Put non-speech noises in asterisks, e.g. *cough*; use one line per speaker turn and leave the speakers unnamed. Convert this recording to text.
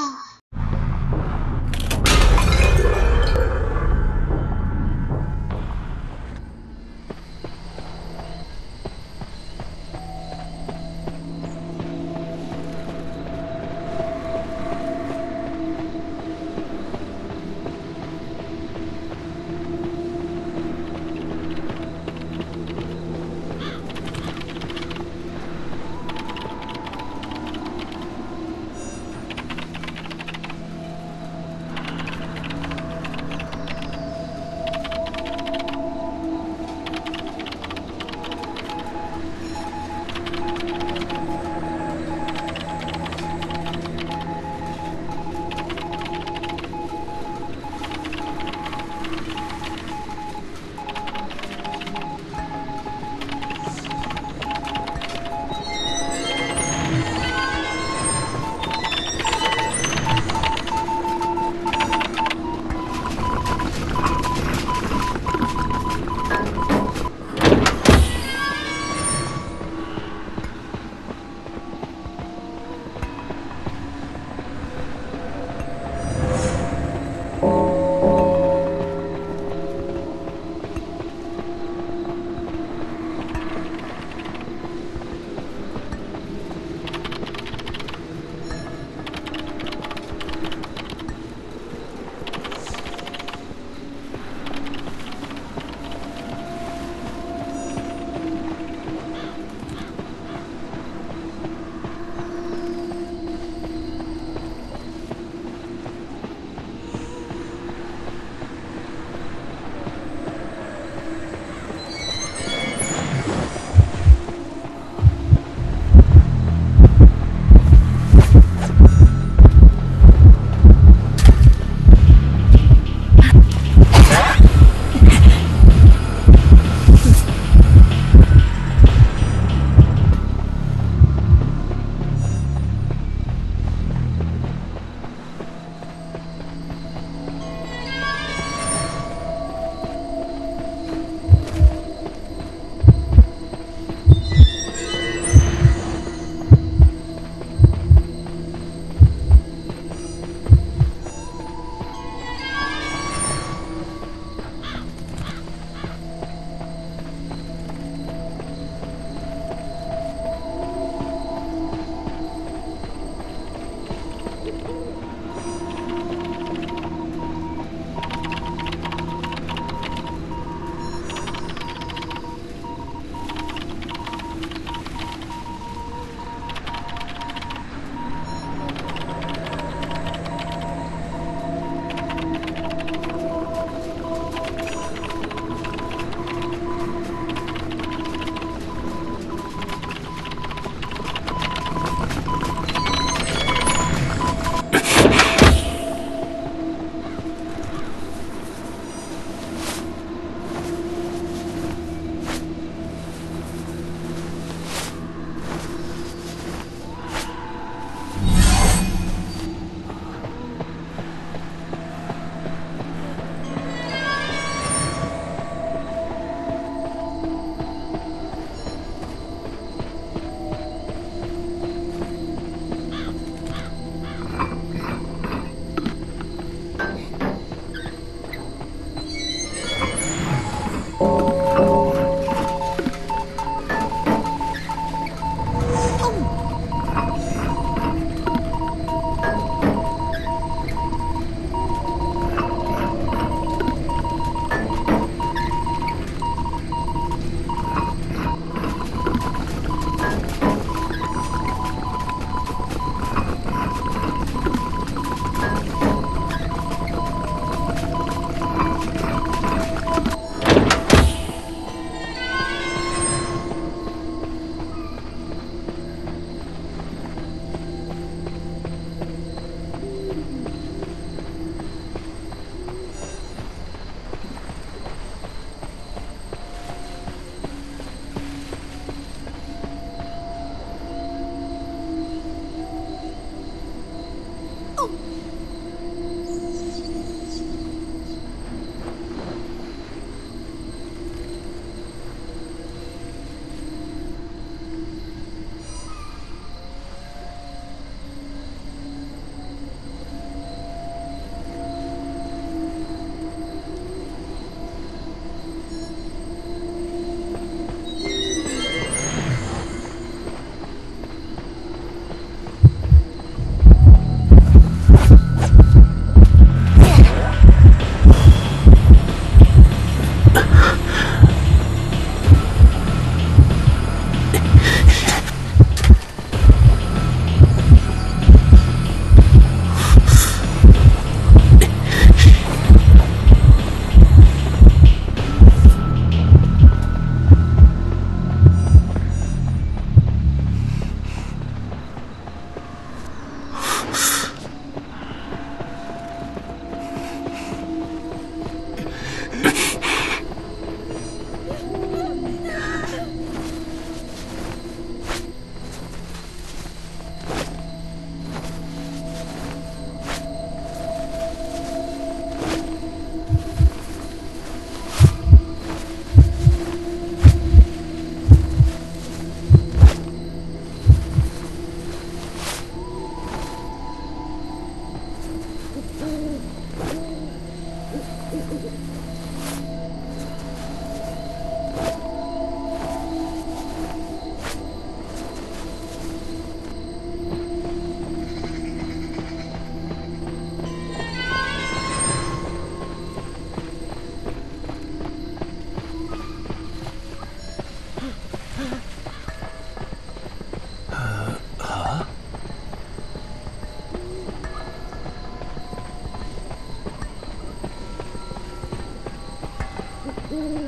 あ Mm-hmm. *laughs*